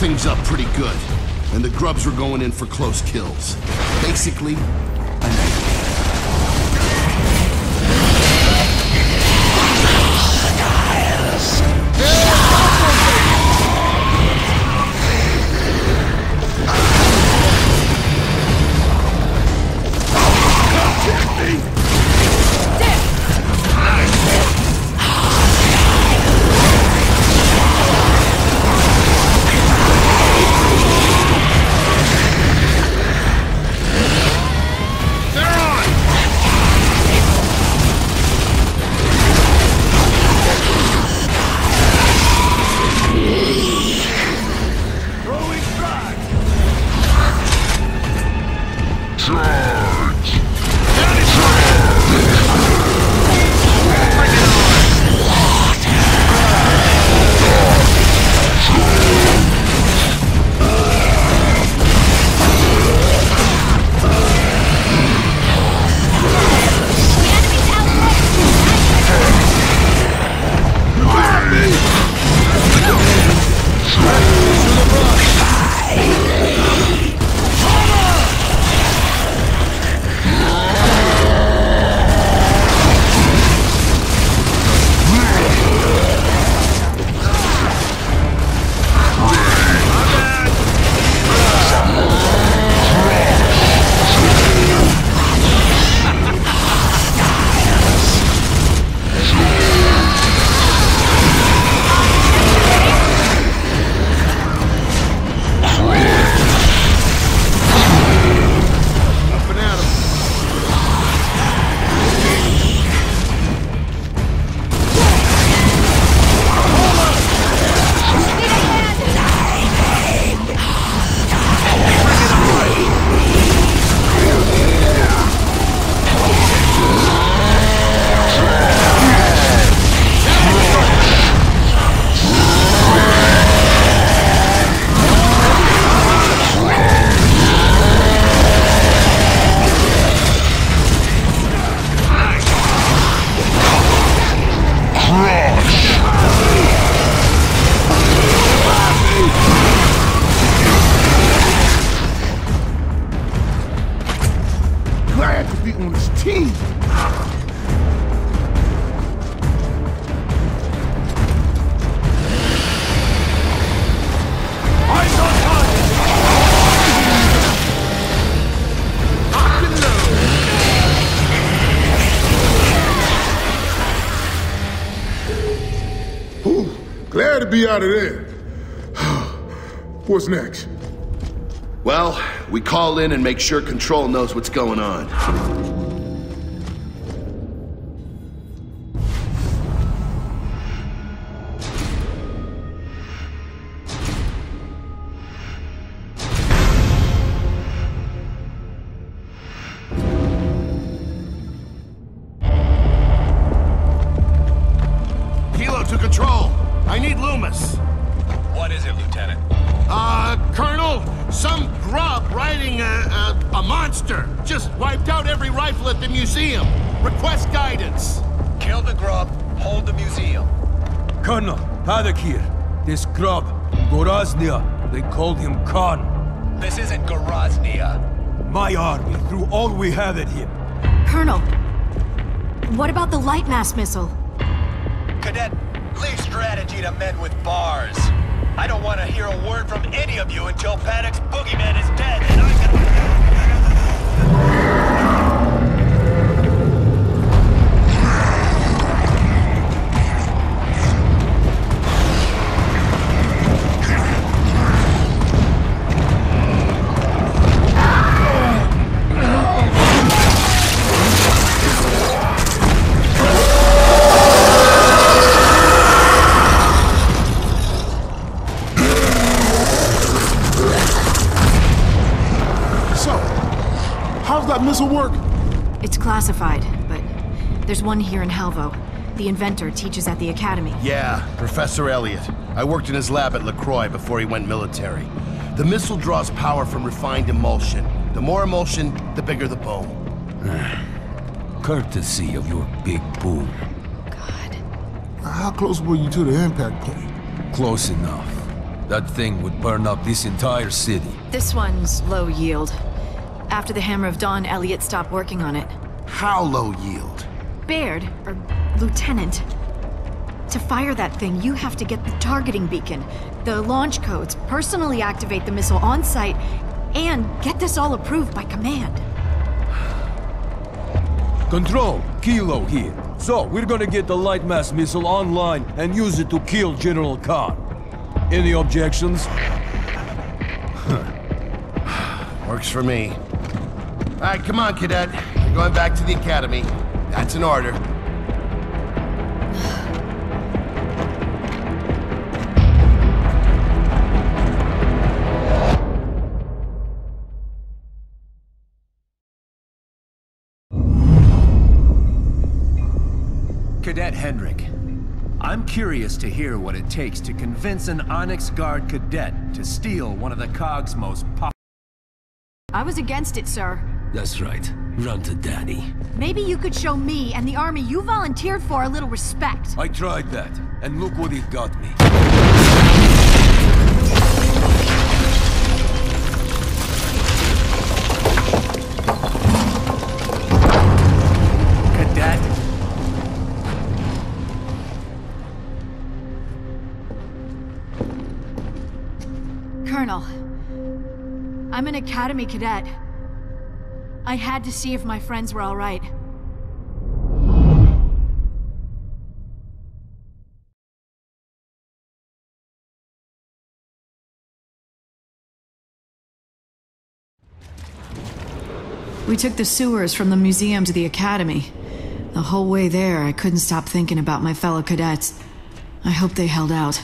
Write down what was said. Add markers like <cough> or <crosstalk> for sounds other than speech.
things up pretty good, and the grubs were going in for close kills. Basically, Glad to be on his team. Whew, glad to be out of there. <sighs> What's next? Well, we call in and make sure Control knows what's going on. Some grub riding a, a, a monster just wiped out every rifle at the museum. Request guidance. Kill the grub, hold the museum. Colonel, Paduk here. This grub, Gorasnaya, they called him Karn. This isn't Gorasnaya. My army threw all we have at him. Colonel, what about the Lightmass missile? Cadet, leave strategy to men with bars. I don't want to hear a word from any of you until Paduk's how's that missile work? It's classified, but there's one here in Halvo. The inventor teaches at the academy. Yeah, Professor Elliot. I worked in his lab at LaCroix before he went military. The missile draws power from refined Imulsion. The more Imulsion, the bigger the boom. <sighs> Courtesy of your big boom. God. How close were you to the impact point? Close enough. that thing would burn up this entire city. This one's low yield. After the Hammer of Dawn, Elliot stopped working on it. How low yield? Baird, or Lieutenant, to fire that thing, you have to get the targeting beacon, the launch codes, personally activate the missile on site, and get this all approved by command. Control, Kilo here. So, we're gonna get the Lightmass missile online and use it to kill General Karn. Any objections? <laughs> Works for me. All right, come on, cadet. You're going back to the academy. That's an order. Cadet Hendrick, I'm curious to hear what it takes to convince an Onyx Guard cadet to steal one of the COG's most pop- I was against it, sir. That's right. Run to daddy. Maybe you could show me and the army you volunteered for a little respect. I tried that, and look what it got me. Cadet? Colonel, I'm an academy cadet. I had to see if my friends were all right. We took the sewers from the museum to the academy. The whole way there, I couldn't stop thinking about my fellow cadets. I hope they held out.